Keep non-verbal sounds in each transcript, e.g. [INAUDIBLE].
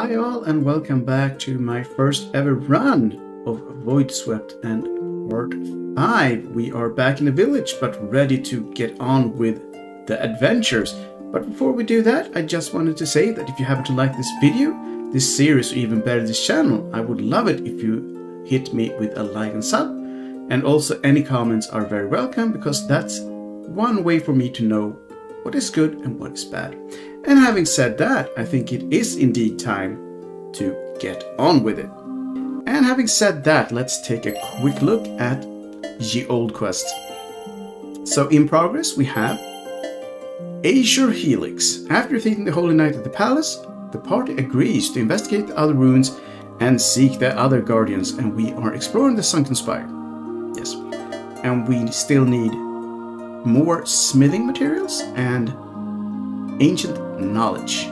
Hi all and welcome back to my first ever run of Voidswept and Part 5. We are back in the village but ready to get on with the adventures. But before we do that, I just wanted to say that if you happen to like this video, this series or even better this channel, I would love it if you hit me with a like and sub. And also any comments are very welcome because that's one way for me to know what is good and what is bad. And having said that, I think it is indeed time to get on with it. And having said that, let's take a quick look at the Old Quest. So in progress we have Azure Helix. After defeating the Holy Knight at the palace, the party agrees to investigate the other ruins and seek the other guardians, and we are exploring the Sunken Spire. Yes. And we still need more smithing materials and ancient knowledge.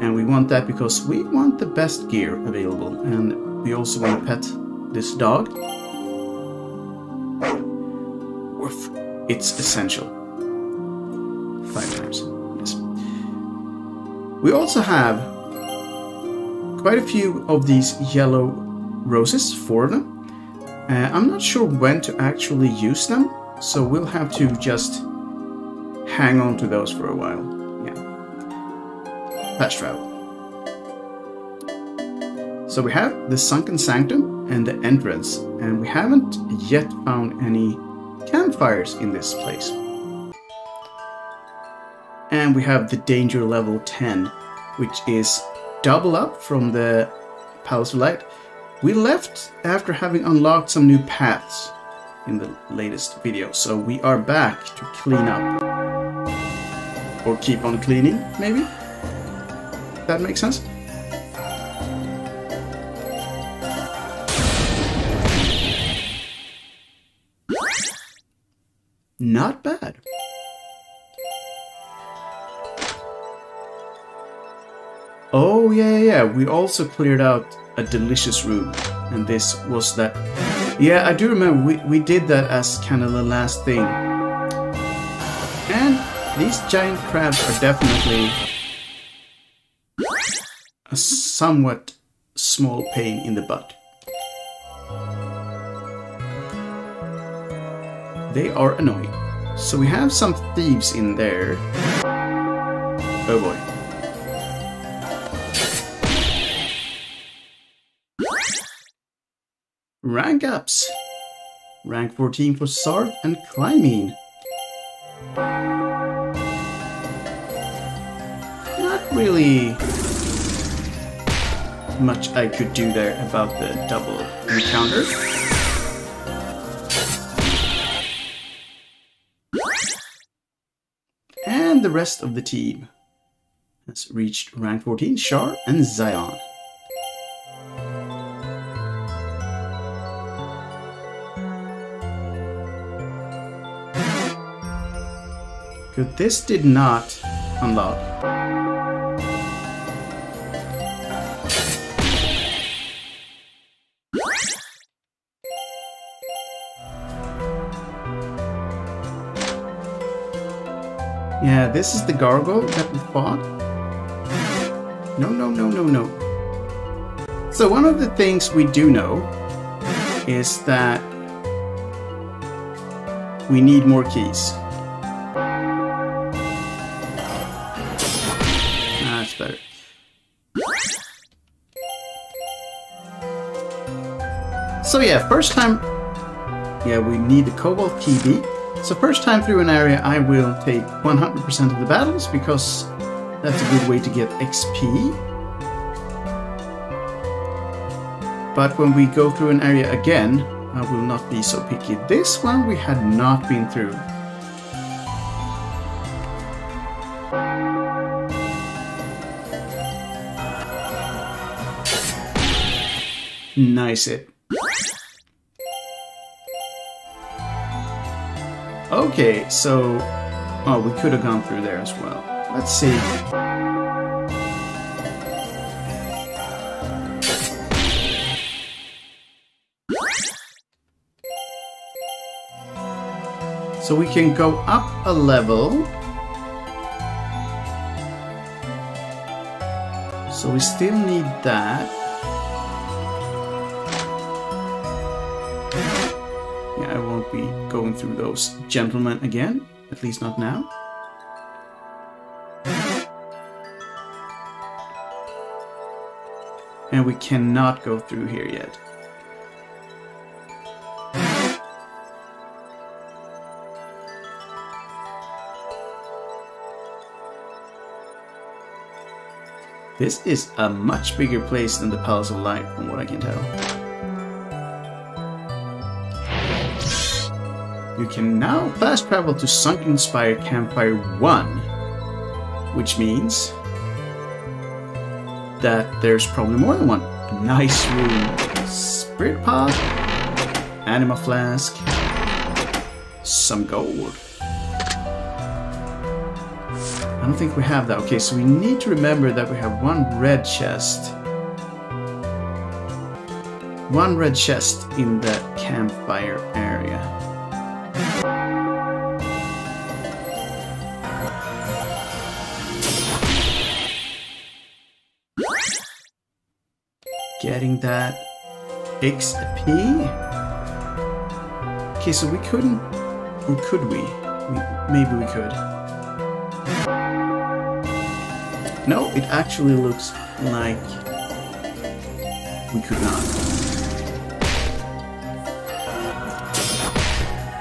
And we want that because we want the best gear available. And we also want to pet this dog. Woof. It's essential. Five times. Yes. We also have quite a few of these yellow roses, four of them. Uh, I'm not sure when to actually use them, so we'll have to just hang on to those for a while. Yeah. Fast travel. So we have the Sunken Sanctum and the entrance, and we haven't yet found any campfires in this place. And we have the danger level 10, which is double up from the Palace of Light. We left after having unlocked some new paths in the latest video, so we are back to clean up. Keep on cleaning, maybe? That makes sense? Not bad. Oh, yeah, yeah, we also cleared out a delicious room. And this was that... Yeah, I do remember, we, we did that as kind of the last thing. These giant crabs are definitely a somewhat small pain in the butt. They are annoying. So we have some thieves in there. Oh boy. Rank ups. Rank 14 for Sarth and Clymene. Really much I could do there about the double encounter. And the rest of the team has reached rank 14, Shar and Zion. Good, this did not unlock. Yeah, this is the gargoyle that we fought. No, no, no, no, no. So one of the things we do know is that we need more keys. Ah, that's better. So yeah, first time, yeah, we need the Cobalt Key B. So first time through an area I will take 100% of the battles because that's a good way to get XP. But when we go through an area again, I will not be so picky. This one we had not been through. Nice it. Okay, so... Oh, we could have gone through there as well. Let's see. So we can go up a level. So we still need that. Through those gentlemen again. At least not now. And we cannot go through here yet. This is a much bigger place than the Palace of Light, from what I can tell. You can now fast travel to Sunken Spire Campfire 1, which means that there's probably more than one. Nice room. Spirit Pot, Anima Flask, some gold. I don't think we have that. Okay, so we need to remember that we have one red chest. One red chest in the campfire area. Getting that XP? Okay, so we couldn't... Or could we? we maybe we could. No, it actually looks like we could not.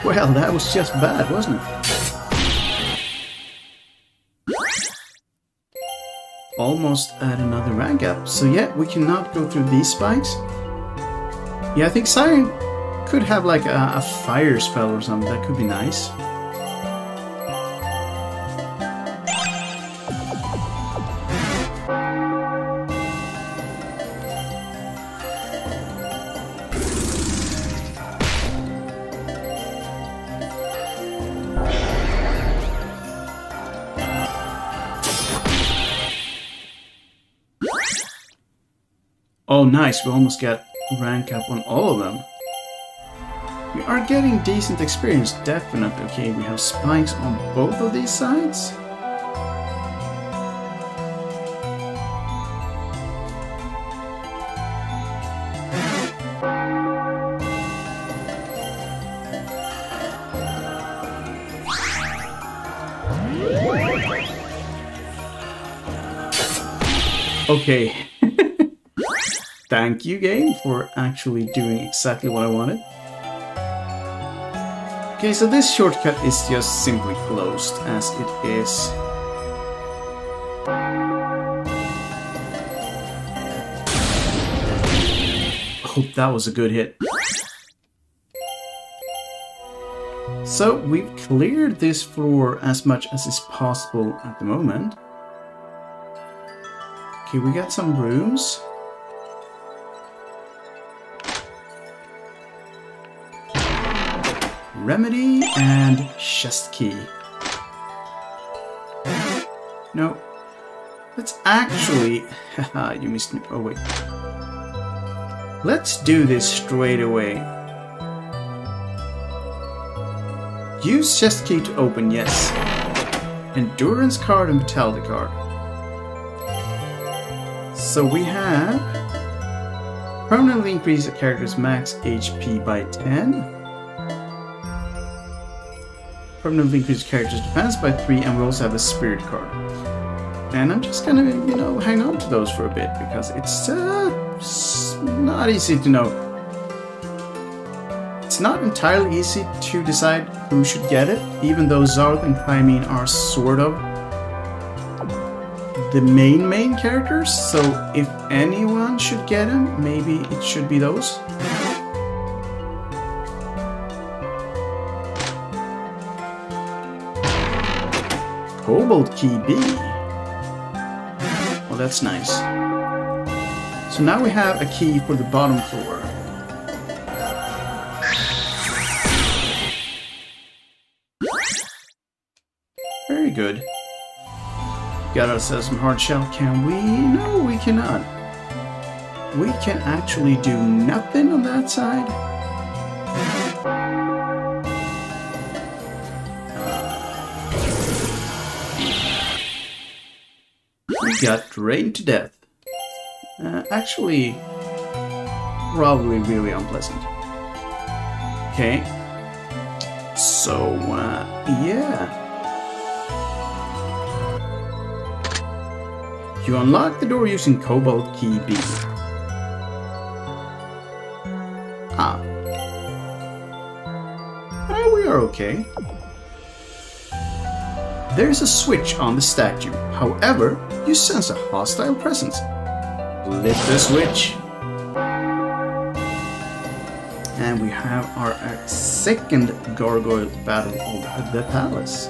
Well, that was just bad, wasn't it? Almost at another rank up. So yeah, we cannot go through these spikes. Yeah, I think Siren could have like a, a fire spell or something. That could be nice. Oh nice, we almost got rank up on all of them. We are getting decent experience, definitely. Okay, we have spikes on both of these sides. Okay. Thank you, game, for actually doing exactly what I wanted. Okay, so this shortcut is just simply closed as it is. Hope that was a good hit. So we've cleared this floor as much as is possible at the moment. Okay, we got some rooms. Remedy and chest key. No. Let's actually... [LAUGHS] You missed me. Oh, wait. Let's do this straight away. Use chest key to open, yes. Endurance card and Vitality card. So we have... Permanently increase a character's max HP by 10 permanently increase character's defense by 3, and we also have a spirit card. And I'm just gonna, you know, hang on to those for a bit, because it's, uh, not easy to know. It's not entirely easy to decide who should get it, even though Xarth and Kymene are sort of the main main characters, so if anyone should get them, maybe it should be those. Cobalt Key B. Well, that's nice. So now we have a key for the bottom floor. Very good. Got ourselves some hard shell. Can we? No, we cannot. We can actually do nothing on that side. Got drained to death. Uh, actually, probably really unpleasant. Okay. So, uh, yeah. You unlock the door using Cobalt Key B. Ah. Uh, we are okay. There's a switch on the statue. However, you sense a hostile presence. Lift the switch. And we have our uh, second gargoyle battle of the palace.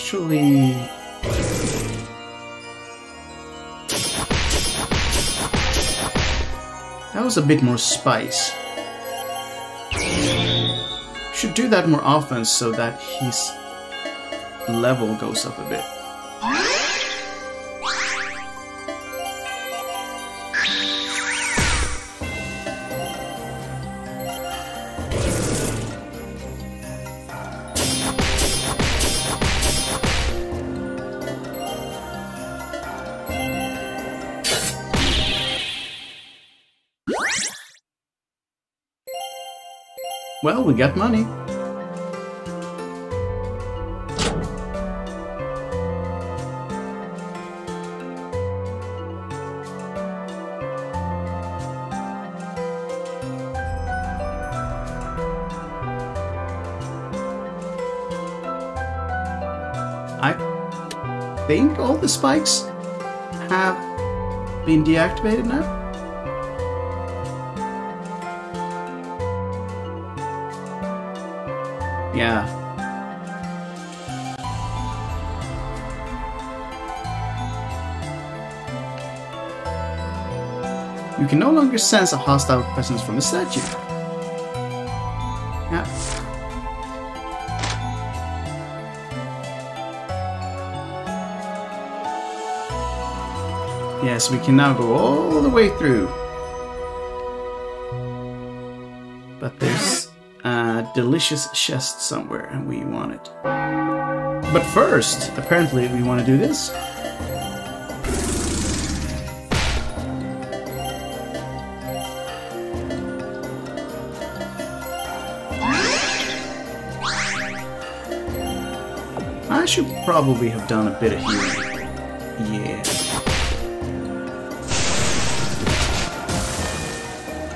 Actually... That was a bit more spice. Should do that more often so that his level goes up a bit. Well, we got money. I think all the spikes have been deactivated now. Yeah. You can no longer sense a hostile presence from the statue. Yeah. Yes, we can now go all the way through. Delicious chest somewhere and we want it. But first, apparently we want to do this. I should probably have done a bit of healing. Yeah.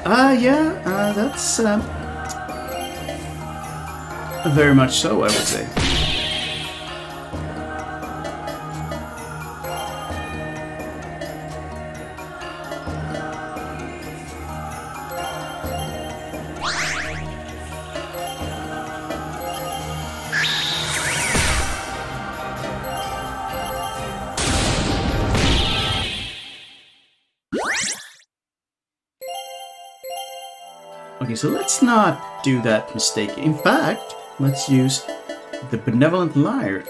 Uh, yeah, uh, that's, um, very much so, I would say. Okay, so let's not do that mistake. In fact, let's use the Benevolent Liar.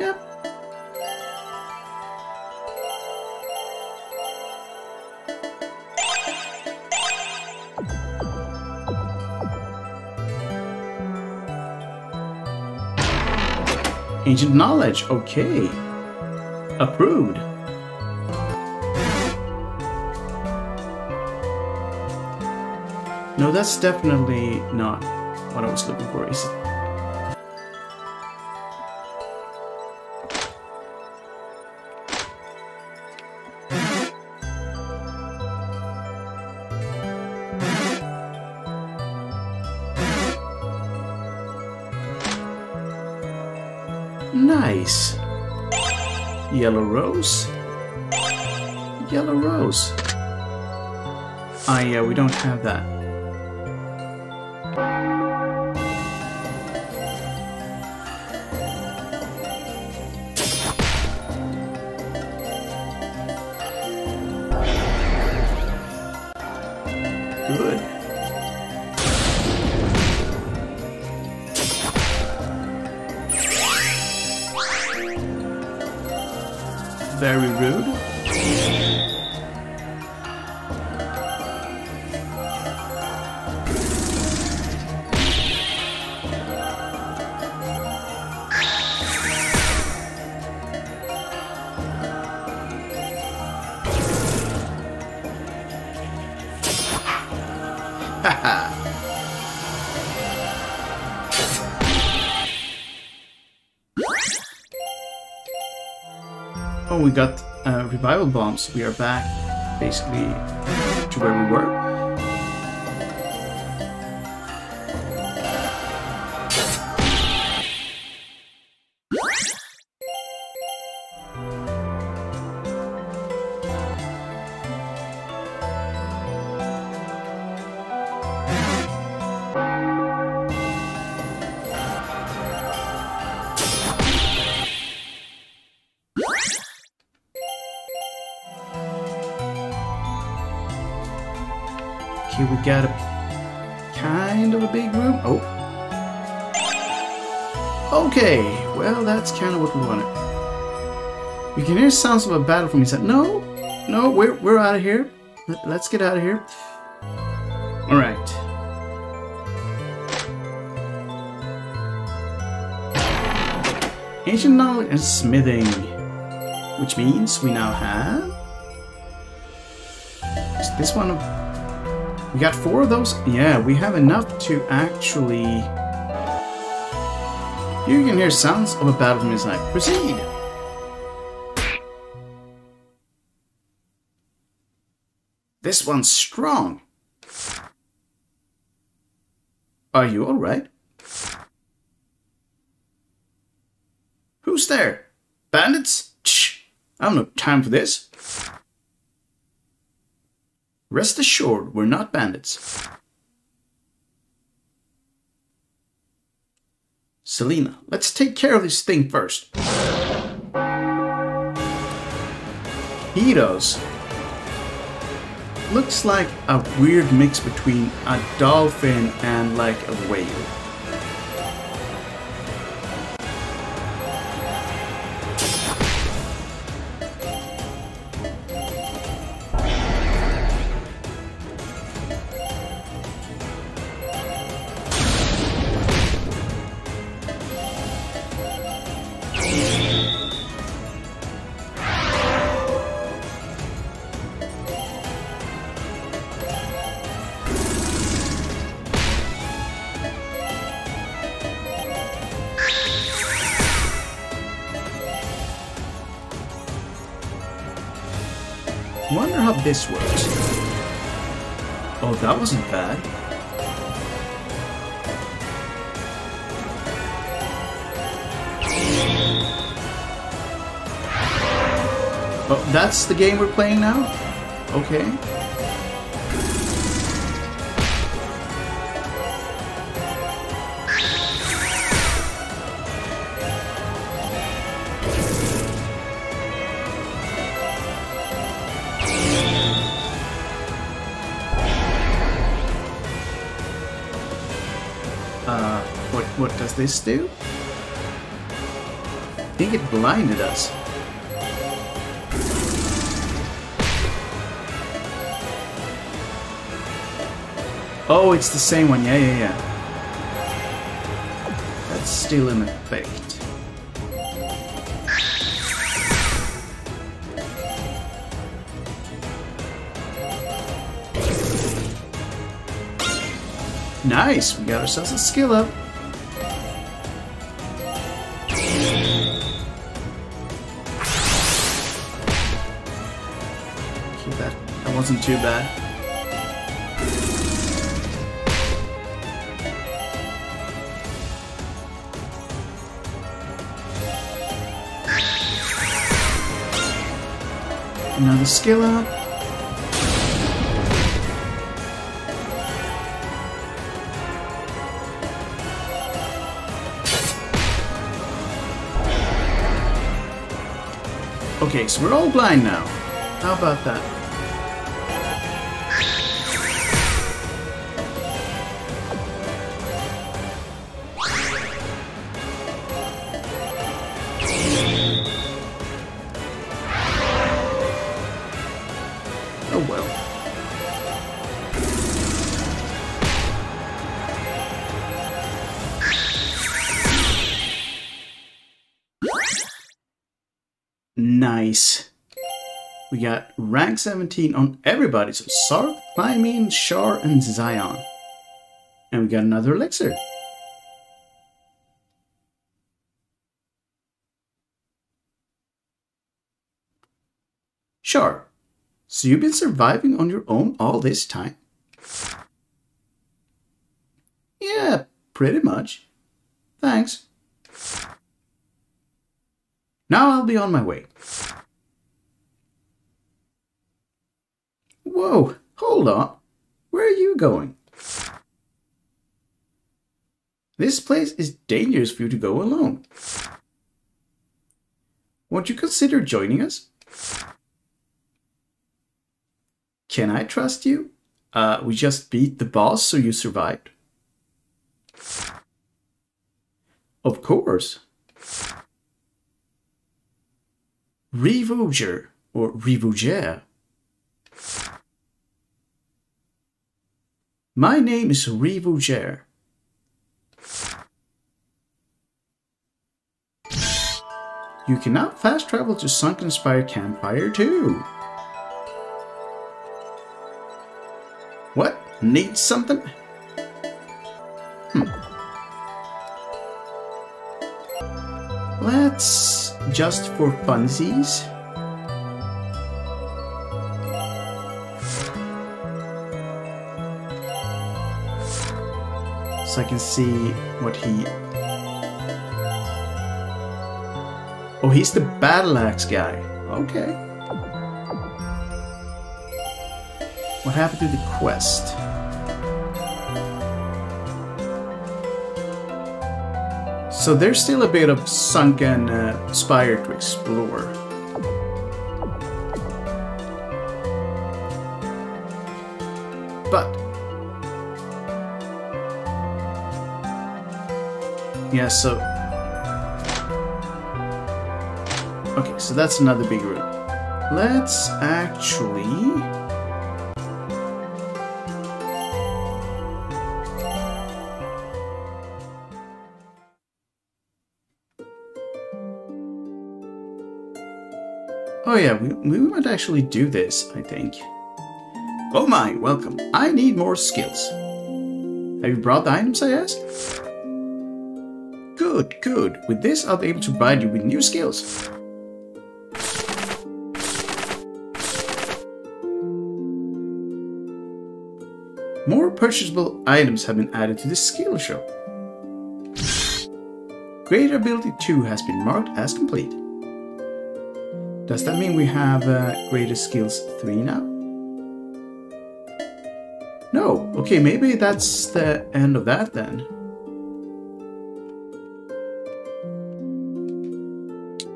Yep. Ancient knowledge, okay. Approved. No, that's definitely not what I was looking for, is it? Nice. Yellow rose. Yellow rose. Ah, yeah, we don't have that. Good. Very rude. Bombs. We are back, basically, to where we were. Okay, we got a kind of a big room. Oh. Okay, well, that's kind of what we wanted. We can hear sounds of a battle from inside. No, no, we're, we're out of here. Let, let's get out of here. All right. Ancient knowledge and smithing, which means we now have. Is this one of we got four of those? Yeah, we have enough to actually... You can hear sounds of a battle from inside. Proceed! This one's strong. Are you alright? Who's there? Bandits? Shh! I have no time for this. Rest assured, we're not bandits. Selena, let's take care of this thing first. Heroes. Looks like a weird mix between a dolphin and like a whale. This works. Oh, that wasn't bad. Oh, that's the game we're playing now? Okay. does this do? I think it blinded us. Oh, it's the same one. Yeah, yeah, yeah. That's still in effect. Nice, we got ourselves a skill up. Wasn't too bad. Another skill up. Okay, so we're all blind now. How about that? Nice. We got rank 17 on everybody. So Sarth, Clymene, Shar, and Zion. And we got another elixir. Shar, so you've been surviving on your own all this time? Yeah, pretty much. Thanks. Now I'll be on my way. Whoa, hold on. Where are you going? This place is dangerous for you to go alone. Won't you consider joining us? Can I trust you? Uh, we just beat the boss, so you survived. Of course. Revouger or Revouger. My name is Revouger. You can now fast travel to Sunken Spire Campfire too. What? Need something? Let's just for funsies. So I can see what he. Oh, he's the battle axe guy. Okay. What happened to the quest? So there's still a bit of sunken uh, spire to explore. But yeah, so okay, so that's another big room. Let's actually. Oh yeah, we, we might actually do this, I think. Oh my, welcome. I need more skills. Have you brought the items I asked? Good, good. With this, I'll be able to provide you with new skills. More purchasable items have been added to the skill shop. Greater Ability 2 has been marked as complete. Does that mean we have uh, Greater Skills 3 now? No. Okay, maybe that's the end of that then.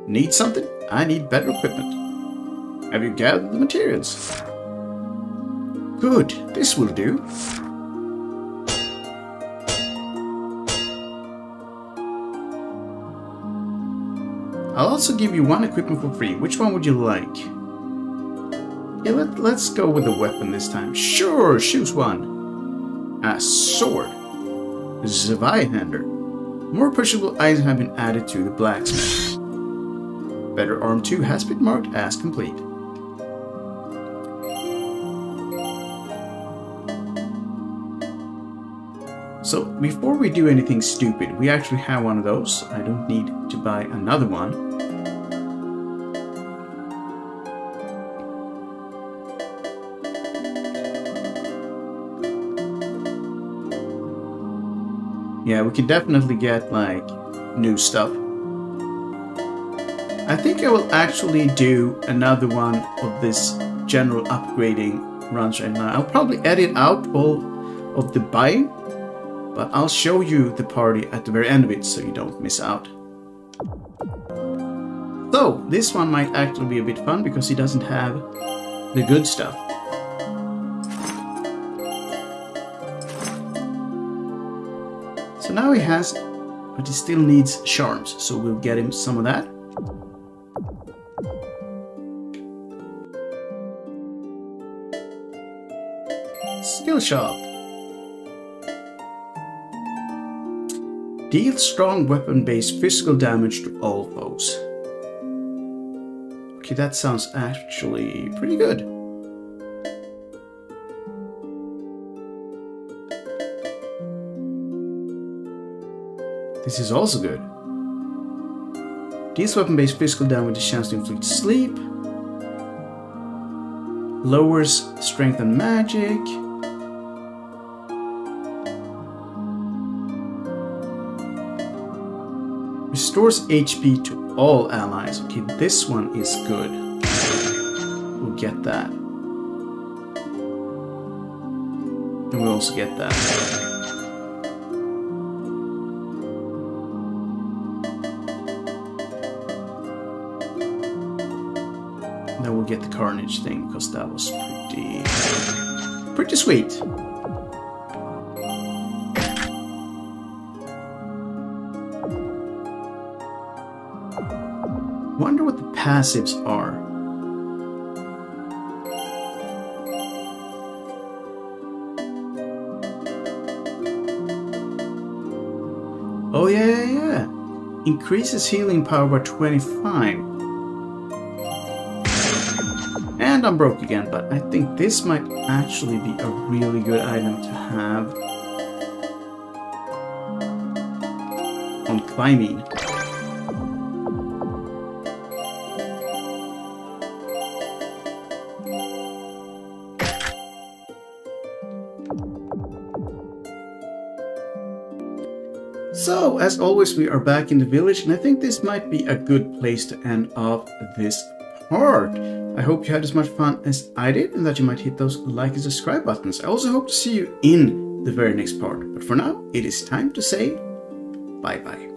Need something? I need better equipment. Have you gathered the materials? Good, this will do. I'll also give you one equipment for free. Which one would you like? Yeah, let, let's go with the weapon this time. Sure, choose one. A sword. Zweihander. More purchasable items have been added to the blacksmith. Better Arm 2 has been marked as complete. So before we do anything stupid, we actually have one of those. I don't need to buy another one. Yeah, we can definitely get like new stuff. I think I will actually do another one of this general upgrading runs right now. I'll probably edit out all of the buying but I'll show you the party at the very end of it so you don't miss out. So, this one might actually be a bit fun because he doesn't have the good stuff. Now he has, but he still needs charms, so we'll get him some of that. Skill shop. Deal strong weapon-based physical damage to all foes. Okay, that sounds actually pretty good. This is also good. Deals weapon-based physical damage a chance to inflict sleep. Lowers strength and magic. Restores HP to all allies. Okay, this one is good. We'll get that. And we'll also get that. We'll get the Carnage thing, because that was pretty... pretty sweet. Wonder what the passives are. Oh yeah, yeah, yeah. Increases healing power by 25. And I'm broke again, but I think this might actually be a really good item to have on Clymene. So, as always, we are back in the village, and I think this might be a good place to end off this part. I hope you had as much fun as I did, and that you might hit those like and subscribe buttons. I also hope to see you in the very next part. But for now, it is time to say bye-bye.